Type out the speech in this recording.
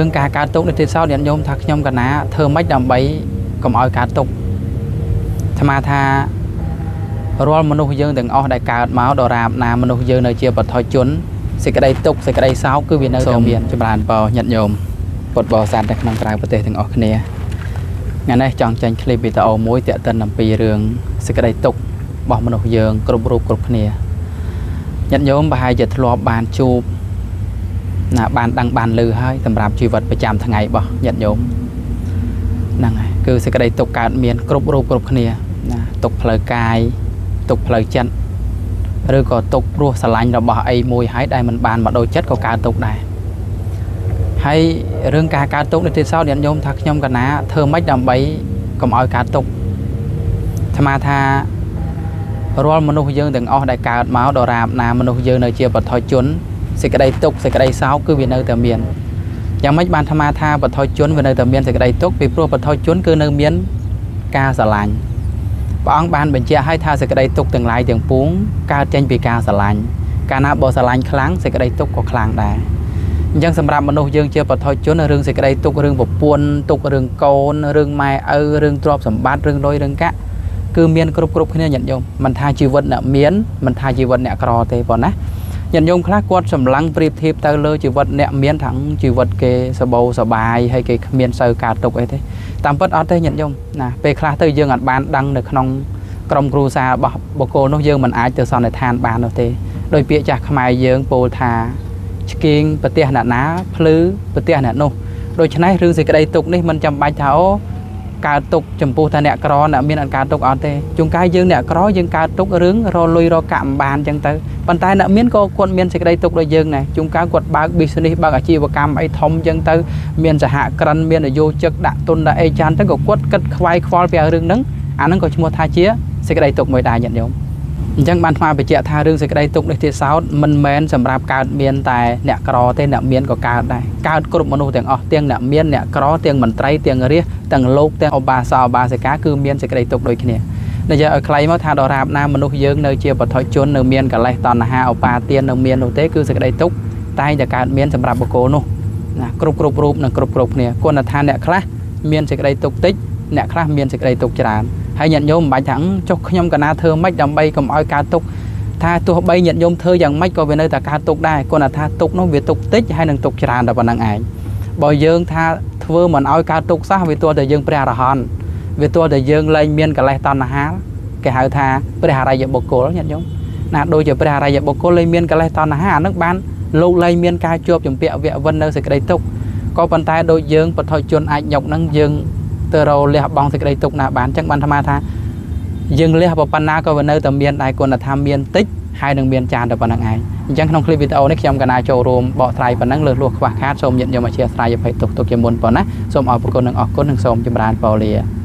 រឿងការកើតទុកនេះទេសោអ្នកញោមថាខ្ញុំកណាធ្វើម៉េចដើម្បីកុំឲ្យកើតទុកអាត្មាថារាល់មនុស្សយើងទាំងអស់ដែលកើតមកដរាបណាមនុស្សយើងនៅជាបឋមជនសេចក្តីទុកសេចក្តីសោកគឺវានៅតែមានចម្រើនពរញាតិញោមពុទ្ធបរិស័ទនៅក្នុងក្រៅប្រទេសទាំងអស់គ្នាថ្ងៃនេះចង់ចេញឃ្លីបវីដេអូមួយទាក់ទិនអំពីរឿងសេចក្តីទុករបស់មនុស្សយើងគ្រប់រូបគ្រប់គ្នាញាតិញោមប្រហែលជាធ្លាប់បានជួប ណាបានដឹងបានលឺហើយសម្រាប់ជីវិតប្រចាំថ្ងៃរបស់ញាតិញោមហ្នឹងហើយគឺសេចក្តីទុកកើតមាន គ្រប់រូបគ្រប់គ្នាណាទុកផ្លូវកាយទុកផ្លូវចិត្តឬក៏ទុកព្រោះស្រឡាញ់របស់អីមួយហើយដែលមិនបានមកដូចចិត្តក៏កើតទុកដែរហើយរឿងការកើតទុកនេះទេសោតញាតិញោមថាខ្ញុំកណាធ្វើម៉េចដើម្បីកុំឲ្យកើតទុកអាត្មាថារាល់មនុស្សយើងទាំងអស់ដែលកើតមកដរាបណាមនុស្សយើងនៅជាបឋមជន សេចក្តីទុកសេចក្តីសោកគឺវានៅតែមានយ៉ាងម៉េចបានអាត្មាថាបឋមជនវានៅតែមានសេចក្តីទុកពីព្រោះបឋមជនគឺនៅមានការស្រឡាញ់ព្រះអង្គបានបញ្ជាក់ឲ្យថាសេចក្តីទុកទាំងឡាយទាំងពួងកើតចេញពីការស្រឡាញ់កាលណាបើស្រឡាញ់ខ្លាំងសេចក្តីទុកក៏ខ្លាំងដែរអញ្ចឹងសម្រាប់មនុស្សយើងជាបឋមជនរឿងសេចក្តីទុករឿងប្រពន្ធទុករឿងកូនរឿងម៉ែឪរឿងទ្រព្យសម្បត្តិរឿងលុយរឿងកាក់គឺមានគ្រប់គ្រប់គ្នាញាតិញោមមិនថាជីវិតអ្នកមានមិនថាជីវិតអ្នកក្រទេប៉ុណ្ណា ញាតិញោមខ្លះគាត់សម្លឹងប្រៀបធៀបទៅលើជីវិតអ្នកមានថាជីវិតគេសបោសបាយហើយគេគ្មានសូវការទុកអីទេតាមពិតអត់ទេញាតិញោមណាពេលខ្លះទៅយើងអាចបានដឹងនៅក្នុងក្រុមគ្រួសាររបស់បុគ្គលនោះយើងមិនអាចទៅសន្និដ្ឋានបាននោះទេដោយពាក្យចាស់ខ្មែរយើងពោលថាឆ្កៀងប្រទេសអ្នកណាភ្លឺប្រទេសអ្នកនោះដូច្នេះរឿងសេចក្តីទុកនេះមិនចាំបាច់ថាអូ កើតទុកចំពោះថាអ្នកក្រអ្នកមានអត់កើតទុកអត់ទេជួនកាលយើងអ្នកក្រយើងកើតទុករឿងរលុយរកាក់មិនបានអញ្ចឹងទៅប៉ុន្តែអ្នកមានក៏គាត់មានសេចក្តីទុកដូចយើងដែរជួនកាលគាត់បើក business បើកអាជីវកម្មអីធំអញ្ចឹងទៅមានសហគ្រិនមាននយោជិកដាក់ទុនដាក់អីចានទៅក៏គាត់គិតខ្វាយខ្វល់ពីរឿងហ្នឹងអាហ្នឹងក៏ឈ្មោះថាជាសេចក្តីទុកមួយដែរញាតិញោម អញ្ចឹងបានថ្មបញ្ជាក់ថារឿងសេចក្តីទុកនេះទៀតសោតមិនមែនសម្រាប់កើតមានតែអ្នកក្រទេអ្នកមានក៏កើតដែរកើតគ្រប់មនុស្សទាំងអស់ទាំងអ្នកមានអ្នកក្រទាំងមន្ត្រីទាំងរាជទាំងលោកទាំងឧបាសកឧបាសិកាគឺមានសេចក្តីទុកដូចគ្នានិយាយឲ្យខ្លីមកថាដរាបណាមនុស្សយើងនៅជាបឋមជននៅមានកលេសតណ្ហាឧបាទាននៅមាននោះទេគឺសេចក្តីទុកតែងតែកើតមានសម្រាប់បុគ្គលនោះណាគ្រប់គ្រប់រូបនិងគ្រប់គ្រប់គ្នាគុណថាអ្នកខ្លះមានសេចក្តីទុកតិចអ្នកខ្លះមានសេចក្តីទុកច្រើន ហើយញាតិញោមមិនបាច់ថាចុះខ្ញុំកណាធ្វើម៉េចដើម្បីកុំឲ្យកើតទុកថាទោះបីញាតិញោមធ្វើយ៉ាងម៉េចក៏វានៅតែកើតទុកដែរគាត់ថាទុកនោះវាទុកតិចហើយនឹងទុកច្រើនតែប៉ុណ្្នឹងឯងបើយើងថាធ្វើមិនឲ្យកើតទុកសោះវាទោះតែយើងព្រះអរហន្តវាទោះតែយើងលែងមានកលេសតណ្ហាគេហៅថាព្រះអរិយបុគ្គលញាតិញោមណាដូចជាព្រះអរិយបុគ្គលលែងមានកលេសតណ្ហាអានឹងបានលោកលែងមានការជាប់ជំពាក់វៈវិននៅសេចក្តីទុកក៏ប៉ុន្តែដូចយើងបឋមជនអាចញុកនឹងយើង ទៅរលះបង់សេចក្តីទុកណាបានអញ្ចឹងបានអាត្មាថាយើងលះប៉ុណ្ណាក៏នៅតែមានដែរគុណធម៌មានតិចហើយនឹងមានចានតែប៉ុណ្្នឹងឯងអញ្ចឹងក្នុងឃ្លីបវីដេអូនេះខ្ញុំកណាចូលរួមបកស្រាយប៉ុណ្ណឹងលើសលួសខ្វះខាតសូមញាតិញោមអធិស្ឋានអភ័យទុកទុកជាមុនប៉ុណ្ណាសូមអរគុណនិងអរគុណនិងសូមចម្រើនពរលា